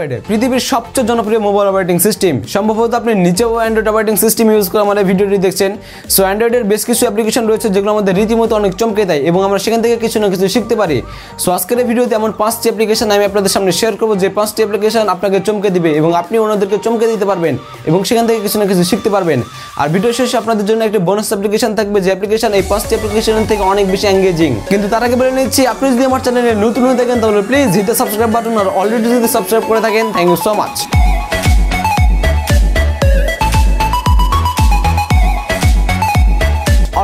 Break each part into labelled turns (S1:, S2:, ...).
S1: Android পৃথিবীর সবচেয়ে জনপ্রিয় মোবাইল অপারেটিং সিস্টেম সম্ভবত আপনি নিচেও অ্যান্ড্রয়েড অপারেটিং সিস্টেম ইউজ করে আমাদের ভিডিওটি দেখছেন। সো অ্যান্ড্রয়েডের বেশ কিছু অ্যাপ্লিকেশন রয়েছে যেগুলো আমাদের রীতিমতো অনেক চমকে দেয় এবং আমরা সেখান থেকে কিছু না কিছু শিখতে পারি। সো আজকের ভিডিওতে এমন পাঁচটি অ্যাপ্লিকেশন আমি আপনাদের সামনে শেয়ার করব। যে পাঁচটি অ্যাপ্লিকেশন আপনাকে চমকে দিবে এবং আপনি ওনাদেরকে চমকে দিতে পারবেন এবং সেখান থেকে কিছু না কিছু শিখতে পারবেন। আর ভিডিও শেষে আপনাদের জন্য একটি বোনাস অ্যাপ্লিকেশন থাকবে। যে অ্যাপ্লিকেশন এই পাঁচটি অ্যাপ্লিকেশন থেকে অনেক বেশি এঙ্গেজিং কিন্তু তার আগে বলে নিচ্ছি, আপনি যদি আমার চ্যানেলে নতুন হয়ে থাকেন, তাহলে প্লিজ হিট সাবস্ক্রাইব বাটন আর অলরেডি যদি সাবস্ক্রাইব করে থাকেন again. Thank you so much.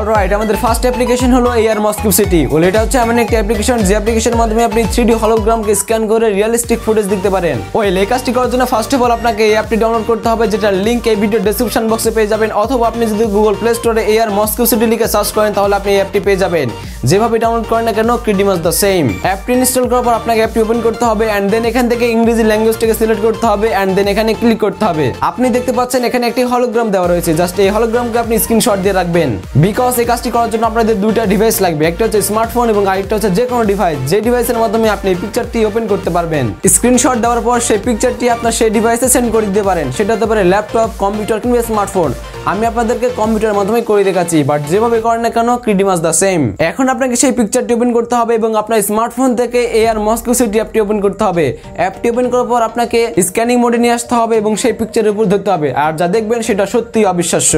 S1: Alright আমাদের ফার্স্ট অ্যাপ্লিকেশন হলো এয়ার মস্কিউ সিটি বলে এটা হচ্ছে এমন একটি অ্যাপ্লিকেশন যে অ্যাপ্লিকেশনের মাধ্যমে আপনি থ্রি ডি হলোগ্রামকে স্ক্যান করে রিয়েলিস্টিক ফুটেজ দেখতে পারেন। ওই, এই কাজটি করার জন্য ফার্স্ট অফ অল আপনাকে এই অ্যাপটি ডাউনলোড করতে হবে যেটা লিঙ্ক এই ভিডিও ডেসক্রিপশন বক্সে পেয়ে যাবেন। অথবা আপনি যদি গুগল প্লে স্টোরে এয়ার মস্কিউ সিটি লিখে সার্চ করেন, তাহলে আপনি এই অ্যাপটি পেয়ে যাবেন। যেভাবে ডাউনলোড করেন না কেন ক্রিডিমাস দ্য সেম অ্যাপটি ইনস্টল করার পর আপনাকে অ্যাপটি ওপেন করতে হবে অ্যান্ড দেন এখান থেকে ইংরেজি ল্যাঙ্গুয়েজটাকে সিলেক্ট করতে হবে অ্যান্ড দেন এখানে ক্লিক করতে হবে। আপনি দেখতে পাচ্ছেন এখানে একটি হলোগ্রাম দেওয়া রয়েছে। জাস্ট এই হলোগ্রামকে আপনি স্ক্রিনশট দিয়ে রাখবেন। বিকজ এই কাজটি করার জন্য আপনাদের দুইটা ডিভাইস লাগবে। একটা হচ্ছে স্মার্টফোন এবং আরেকটা হচ্ছে যে কোনো ডিভাইস যে ডিভাইসের মাধ্যমে আপনি এই পিকচারটি ওপেন করতে পারবেন। স্ক্রিনশট দেওয়ার পর সেই পিকচারটি আপনার সেই ডিভাইসে সেন্ড করে দিতে পারেন। সেটা হতে পারে ল্যাপটপ কম্পিউটার কিংবা স্মার্টফোন আমি আপনাদেরকে কম্পিউটারের মাধ্যমে করে দেখাচ্ছি বাট যেভাবে করেন না কেন ক্রিডিমাস দ্য সেম এখন আপনাকে সেই পিকচারটি ওপেন করতে হবে এবং আপনার স্মার্টফোন থেকে এয়ার মস্কো সিটি অ্যাপটি ওপেন করতে হবে। অ্যাপটি ওপেন করার পর আপনাকে স্ক্যানিং মোডে নিয়ে আসতে হবে এবং সেই পিকচারের উপর ধরতে হবে। আর যা দেখবেন সেটা সত্যি অবিশ্বাস্য।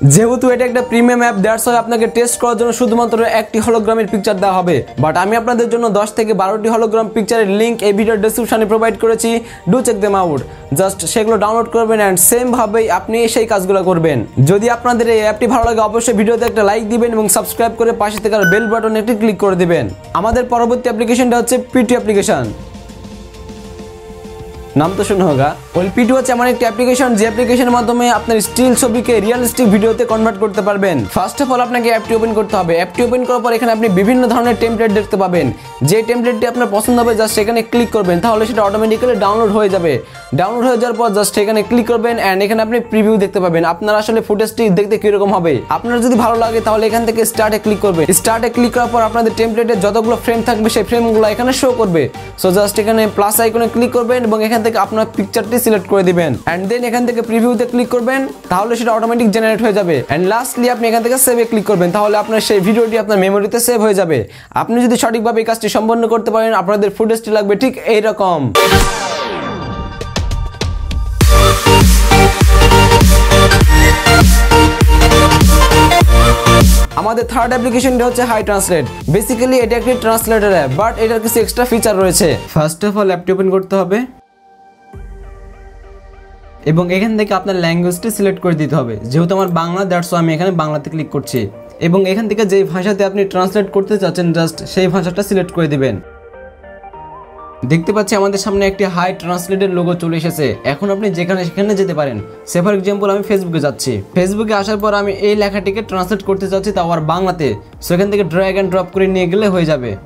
S1: যেহেতু এটা একটা প্রিমিয়াম অ্যাপ দ্যাটস হয় আপনাকে টেস্ট করার জন্য শুধুমাত্র একটি হলোগ্রামের পিকচার দেওয়া হবে। বাট আমি আপনাদের জন্য দশ থেকে বারোটি হলোগ্রাম পিকচারের লিঙ্ক এই ভিডিওর ডেসক্রিপশনে প্রোভাইড করেছি। Do check them out just সেগুলো ডাউনলোড করবেন অ্যান্ড সেমভাবেই আপনি সেই কাজগুলো করবেন। যদি আপনাদের এই অ্যাপটি ভালো লাগে, অবশ্যই ভিডিওতে একটা লাইক দিবেন এবং সাবস্ক্রাইব করে পাশে থেকে বেল বাটন একটি ক্লিক করে দেবেন। আমাদের পরবর্তী অ্যাপ্লিকেশনটা হচ্ছে পিটি অ্যাপ্লিকেশন নাম তো শুনে হোগা ওয়েল পিটু হচ্ছে এমন একটি অ্যাপ্লিকেশন যে অ্যাপ্লিকেশনের মাধ্যমে আপনার স্টিল ছবিকে রিয়েলিস্টিক ভিডিওতে কনভার্ট করতে পারবেন। ফার্স্ট অফ অল আপনাকে অ্যাপটি ওপেন করতে হবে। অ্যাপটি ওপেন করার পর এখানে আপনি বিভিন্ন ধরনের টেমপ্লেট দেখতে পাবেন। যে টেমপ্লেটটি আপনার পছন্দ হবে জাস্ট সেখানে ক্লিক করবেন, তাহলে সেটা অটোমেটিক্যালি ডাউনলোড হয়ে যাবে। ডাউনলোড হয়ে যাওয়ার পর জাস্ট এখানে ক্লিক করবেন অ্যান্ড এখানে আপনি প্রিভিউ দেখতে পাবেন। আপনার আসলে ফুটেজটি দেখতে কীরকম হবে? আপনার যদি ভালো লাগে, তাহলে এখান থেকে স্টার্টে ক্লিক করবে। স্টার্টে ক্লিক করার পর আপনাদের টেমপ্লেটে যতগুলো ফ্রেম থাকবে, সেই ফ্রেমগুলো এখানে শো করবে। সো জাস্ট এখানে প্লাস আইকনে ক্লিক করবেন এবং এখান থেকে আপনার পিকচারটি সিলেক্ট করে দিবেন। অ্যান্ড দেন এখান থেকে প্রিভিউতে ক্লিক করবেন, তাহলে সেটা অটোমেটিক জেনারেট হয়ে যাবে। অ্যান্ড লাস্টলি আপনি এখান থেকে সেভে ক্লিক করবেন, তাহলে আপনার সেই ভিডিওটি আপনার মেমোরিতে সেভ হয়ে যাবে। আপনি যদি সঠিকভাবে এই কাজটি সম্পন্ন করতে পারেন, আপনাদের ফুটেজটি লাগবে ঠিক এইরকম। আমাদের থার্ড অ্যাপ্লিকেশনটা হচ্ছে হাই ট্রান্সলেট বেসিক্যালি এটা একটি ট্রান্সলেটার অ্যাপ বাট এটার কিছু এক্সট্রা ফিচার রয়েছে। ফার্স্ট অফ অল অ্যাপটি ওপেন করতে হবে। এবং এখান থেকে আপনার ল্যাঙ্গুয়েজটি সিলেক্ট করে দিতে হবে। যেহেতু আমার বাংলা দ্যাটস আমি এখানে বাংলাতে ক্লিক করছি। এবং এখান থেকে যেই ভাষাতে আপনি ট্রান্সলেট করতে চাচ্ছেন জাস্ট সেই ভাষাটা সিলেক্ট করে দিবেন। দেখতে পাচ্ছি আমাদের সামনে একটি হাই ট্রান্সলেটের লোগো চলে এসেছে। এখন আপনি যেখানে, সেখানে যেতে পারেন। সে ফর এক্সাম্পল আমি ফেসবুকে যাচ্ছি। ফেসবুকে আসার পর আমি এই লেখাটিকে ট্রান্সলেট করতে চাচ্ছি তাও আর বাংলাতে। সেখান থেকে ড্র্যাগ অ্যান্ড ড্রপ করে নিয়ে গেলে হয়ে যাবে।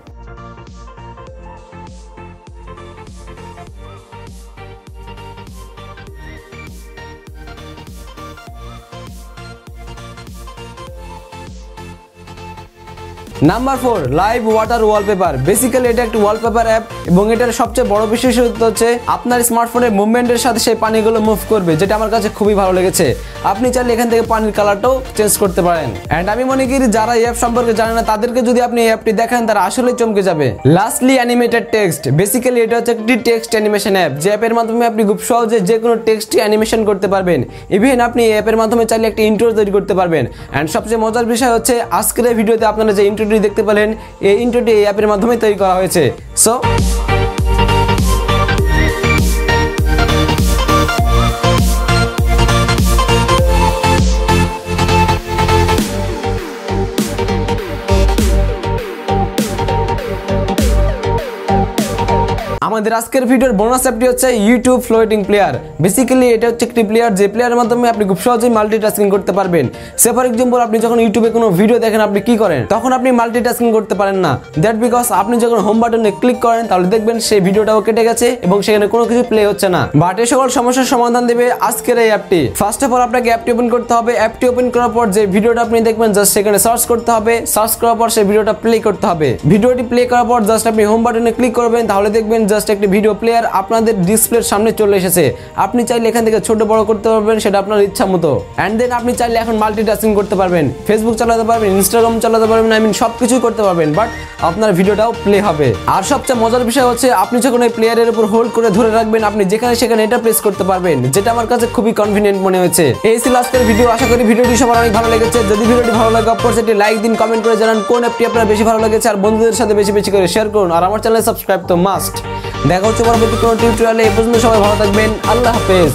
S1: Number four live water wallpaper basically এটা একটি ওয়ালপেপার অ্যাপ এবং এটার সবচেয়ে বড় বিশেষত্ব হচ্ছে আপনার স্মার্টফোনের মুভমেন্টের সাথে সেই পানিগুলো মুভ করবে, যেটা আমার কাছে খুবই ভালো লেগেছে। আপনি চাইলে এখান থেকে পানির কালারটাও চেঞ্জ করতে পারেন। অ্যান্ড আমি মনে করি যারা অ্যাপ সম্পর্কে জানে না, তাদেরকে যদি আপনি এই অ্যাপটি দেখেন, তারা আসলে চমকে যাবে। লাস্টলি অ্যানিমেটেড টেক্সট বেসিক্যালি এটা হচ্ছে একটি টেক্সট অ্যানিমেশন অ্যাপ যে অ্যাপের মাধ্যমে আপনি খুব সহজে যে কোনো টেক্সটই অ্যানিমেশন করতে পারবেন। ইভেন আপনি এই অ্যাপের মাধ্যমে চাইলে একটি ইন্ট্রো তৈরি করতে পারবেন। অ্যান্ড সবচেয়ে মজার বিষয় হচ্ছে, আজকের ভিডিওতে আপনারা যে ইন্ট্রোটি দেখতে পেলেন এই ইন্ট্রোটি এই অ্যাপের মাধ্যমে তৈরি করা হয়েছে। সো আমাদের আজকের ভিডিওর বোনাস অ্যাপটি হচ্ছে ইউটিউব ফ্লোটিং প্লেয়ার বেসিক্যালি এটা হচ্ছে একটি প্লেয়ার যে প্লেয়ারের মাধ্যমে আপনি খুব সহজেই মাল্টিটাস্কিং করতে পারবেন। সে ফর এক্সাম্পল আপনি যখন ইউটিউবে কোনো ভিডিও দেখেন, আপনি কি করেন? তখন আপনি মাল্টিটাস্কিং করতে পারেন না। দ্যাট বিকজ আপনি যখন হোম বাটনে ক্লিক করেন, তাহলে দেখবেন সেই ভিডিওটাও কেটে গেছে এবং সেখানে কোনো কিছু প্লে হচ্ছে না। বাট এই সকল সমস্যার সমাধান দেবে আজকের এই অ্যাপটি ফার্স্ট অফ অল আপনাকে অ্যাপটি ওপেন করতে হবে। অ্যাপটি ওপেন করার পর যে ভিডিওটা আপনি দেখবেন জাস্ট সেখানে সার্চ করতে হবে। সার্চ করার পর সেই ভিডিওটা প্লে করতে হবে। ভিডিওটি প্লে করার পর জাস্ট আপনি হোম বাটনে ক্লিক করবেন, তাহলে দেখবেন জাস্ট একটি ভিডিও প্লেয়ার আপনাদের ডিসপ্লের সামনে চলে এসেছে। আপনি চাইলে এখান থেকে ছোট বড় করতে পারবেন, সেটা আপনার ইচ্ছা মতো। অ্যান্ড দেন আপনি চাইলে এখন মাল্টিটাস্কিং করতে পারবেন। ফেসবুক চালাতে পারবেন ইনস্টাগ্রাম চালাতে পারবেন আই মিন সব কিছুই করতে পারবেন বাট আপনার ভিডিওটাও প্লে হবে। আর সবচেয়ে মজার বিষয় হচ্ছে, আপনি যখন এই প্লেয়ারের উপর হোল্ড করে ধরে রাখবেন, আপনি যেখানে সেখানে এটা প্রেস করতে পারবেন, যেটা আমার কাছে খুবই কনভিনিয়েন্ট মনে হয়েছে। এই ছিল আজকের ভিডিও আশা করি ভিডিওটি সবার অনেক ভালো লেগেছে। যদি ভিডিওটি ভালো লাগে অবশ্যই একটি লাইক দিন কমেন্ট করে জানান কোন অ্যাপটি আপনার বেশি ভালো লেগেছে, আর বন্ধুদের সাথে বেশি বেশি করে শেয়ার করুন। আর আমার চ্যানেলে সাবস্ক্রাইব তো মাস্ট দেখা হচ্ছে পরবর্তী কোনো টিউটোরিয়ালে এই পর্যন্ত সবাই ভালো থাকবেন। আল্লাহ হাফেজ।